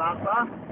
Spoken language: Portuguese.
lá, tá?